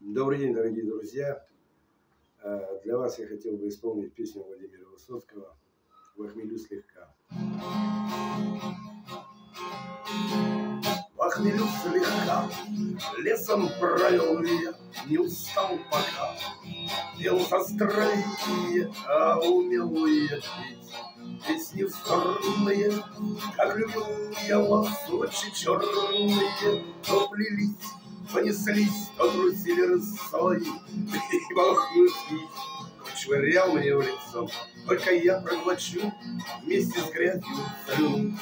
Добрый день, дорогие друзья. Э, Для вас я хотел бы исполнить песню Владимира Высоцкого «Вахмелю слегка». Вахмелю слегка, лесом провел я, не устал пока. Пел застроение, а умел я петь песни струнные, как люблю я вас, очи черные, то плелись, понеслись, то грузили рысой, и волхнутый швырял мне в лицо. Только я проглочу вместе с грязью слюну,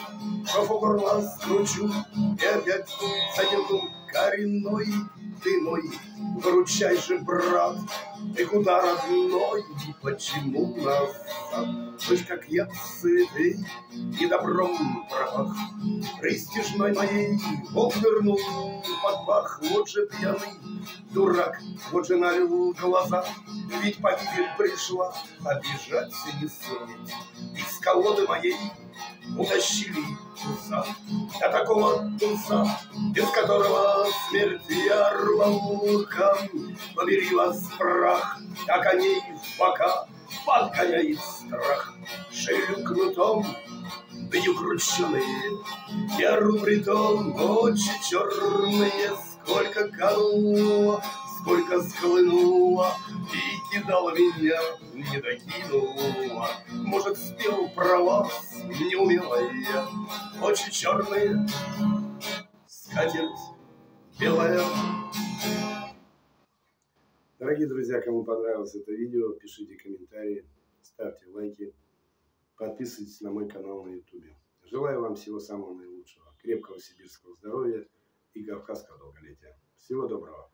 шофу горла скручу и опять задену коренной ты мой, выручай же, брат, ты куда родной, почему назад? Слышь, как я сытый и добром пропах, Престижной моей Бог вернул под бах, вот же пьяный дурак, вот же налил глаза, ведь погибель пришла, обижаться не суметь. Из колоды моей утащили туса, до такого туса, без которого смерть я рвал камень. Побери вас прах, а коней в бока подгоняет страх. Шею кнутом бью крученые, Яру притом ночи черные, Сколько кануло, сколько схлынуло, И кидала меня, не докинула. Может, спел про вас, неумелая, Очи черные, скатерть белая. Дорогие друзья, кому понравилось это видео, пишите комментарии, ставьте лайки, подписывайтесь на мой канал на YouTube. Желаю вам всего самого наилучшего, крепкого сибирского здоровья и кавказского долголетия. Всего доброго!